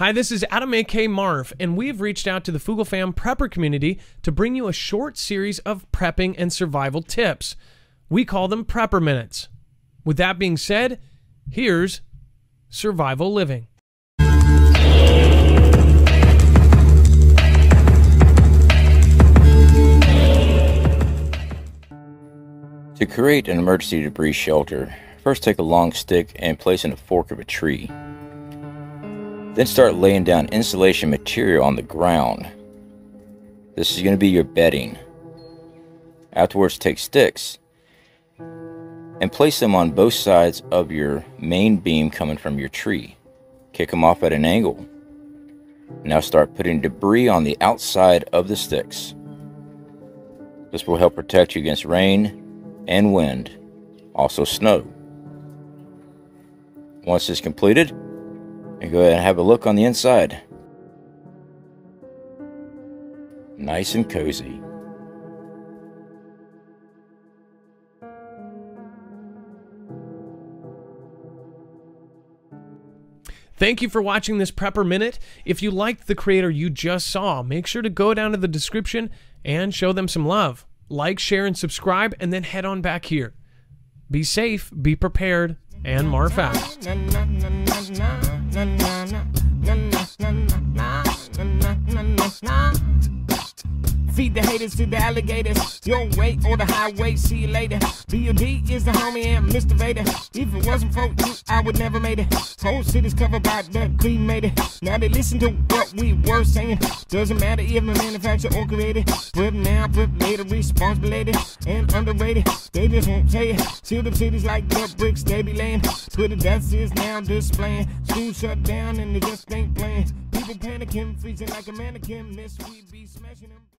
Hi, this is Adam A.K. Marf, and we've reached out to the Foogle Fam prepper community to bring you a short series of prepping and survival tips. We call them Prepper Minutes. With that being said, here's Survival Living. To create an emergency debris shelter, first take a long stick and place in a fork of a tree. Then start laying down insulation material on the ground. This is going to be your bedding. Afterwards, take sticks and place them on both sides of your main beam coming from your tree. Kick them off at an angle. Now start putting debris on the outside of the sticks. This will help protect you against rain and wind, also snow. Once it's completed, and go ahead and have a look on the inside. Nice and cozy. Thank you for watching this Prepper Minute. If you liked the creator you just saw, make sure to go down to the description and show them some love. Like, share, and subscribe, and then head on back here. Be safe, be prepared, and marf out. Feed the haters to the alligators. Your way or the highway, see you later. B.O.D. is the homie and Mr. Vader. If it wasn't for you, I would never made it. Whole city's covered by the cremated. Now they listen to what we were saying. Doesn't matter if the manufacturer or created. Put now, put later, responsibility and underrated. They just won't say it. Seal the cities like the bricks they be laying. Twitter deaths is now displaying. School shut down and they just ain't playing. People panicking, freezing like a mannequin. Miss we be smashing them.